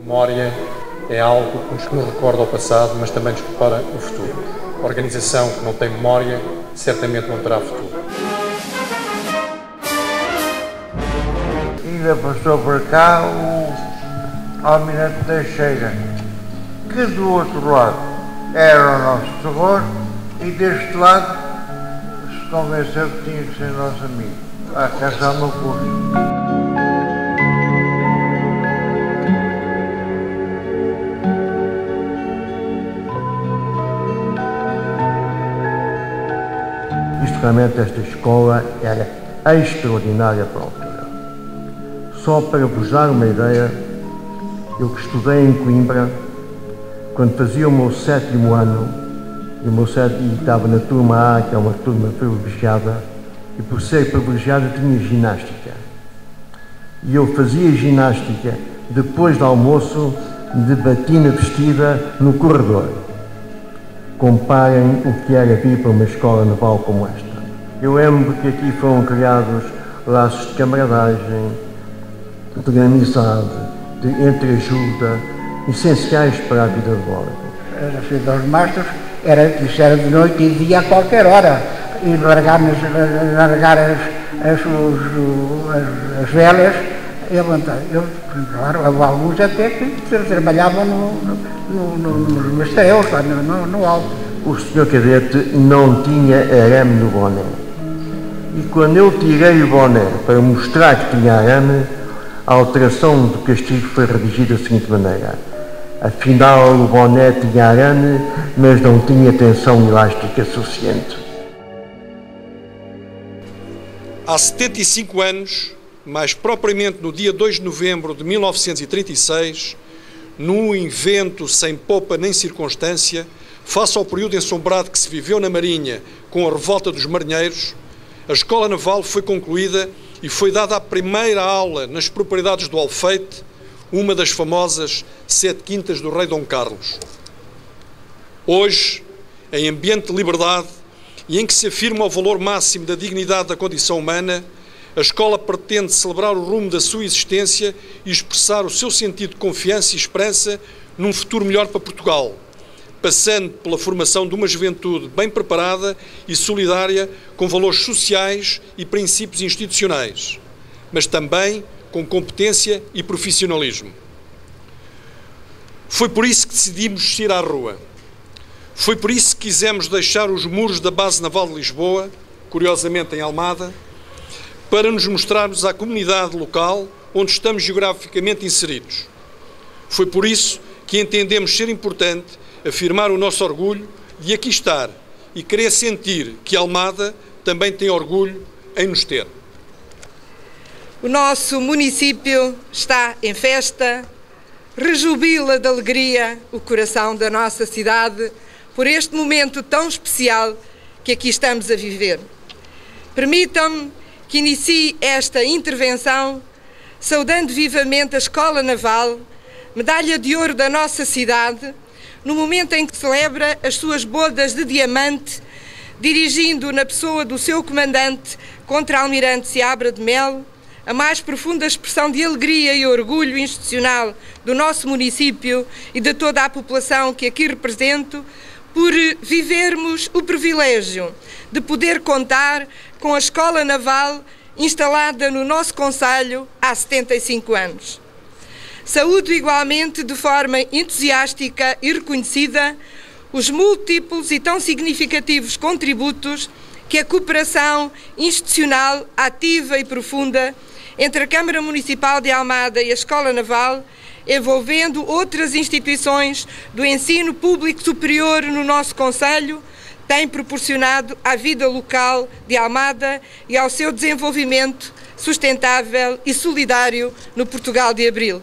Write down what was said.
Memória é algo que nos recorda o passado, mas também nos prepara o futuro. Organização que não tem memória certamente não terá futuro. Ainda passou por cá o Almirante Teixeira, que do outro lado era o nosso terror e deste lado convenceu que tinha que ser nosso amigo. A casar no curso. Realmente, esta escola era extraordinária para a altura. Só para vos dar uma ideia, eu que estudei em Coimbra, quando fazia o meu sétimo ano, e, o meu estava na turma A, que é uma turma privilegiada, e por ser privilegiada tinha ginástica. E eu fazia ginástica depois do almoço de batina vestida no corredor. Comparem o que era vir para uma escola naval como esta. Eu lembro que aqui foram criados laços de camaradagem, de amizade, de entreajuda, essenciais para a vida de bordo. A filha dos mastros era, isso era de noite e dia a qualquer hora. E largar, largar as, as, os, as, as velas e levantar. Eu, claro, alguns até que trabalhavam no, no, no, nos mestreus, lá no, no, no alto. O senhor cadete não tinha arame no boné. E quando eu tirei o boné para mostrar que tinha arame, a alteração do castigo foi redigida da seguinte maneira. Afinal, o boné tinha arame, mas não tinha tensão elástica suficiente. Há 75 anos, mais propriamente no dia 2 de novembro de 1936, num evento sem popa nem circunstância, face ao período ensombrado que se viveu na Marinha com a revolta dos marinheiros, a Escola Naval foi concluída e foi dada a primeira aula nas propriedades do Alfeite, uma das famosas Sete Quintas do Rei Dom Carlos. Hoje, em ambiente de liberdade e em que se afirma o valor máximo da dignidade da condição humana, a escola pretende celebrar o rumo da sua existência e expressar o seu sentido de confiança e esperança num futuro melhor para Portugal, passando pela formação de uma juventude bem preparada e solidária com valores sociais e princípios institucionais, mas também com competência e profissionalismo. Foi por isso que decidimos ir à rua. Foi por isso que quisemos deixar os muros da Base Naval de Lisboa, curiosamente em Almada, para nos mostrarmos à comunidade local onde estamos geograficamente inseridos. Foi por isso que entendemos ser importante afirmar o nosso orgulho de aqui estar e querer sentir que Almada também tem orgulho em nos ter. O nosso município está em festa, rejubila de alegria o coração da nossa cidade por este momento tão especial que aqui estamos a viver. Permitam-me que inicie esta intervenção saudando vivamente a Escola Naval, medalha de ouro da nossa cidade, no momento em que celebra as suas bodas de diamante, dirigindo na pessoa do seu comandante contra-almirante Seabra de Melo, a mais profunda expressão de alegria e orgulho institucional do nosso município e de toda a população que aqui represento, por vivermos o privilégio de poder contar com a Escola Naval instalada no nosso Conselho há 75 anos. Saúdo igualmente de forma entusiástica e reconhecida os múltiplos e tão significativos contributos que a cooperação institucional ativa e profunda entre a Câmara Municipal de Almada e a Escola Naval, envolvendo outras instituições do ensino público superior no nosso Conselho, tem proporcionado à vida local de Almada e ao seu desenvolvimento sustentável e solidário no Portugal de Abril.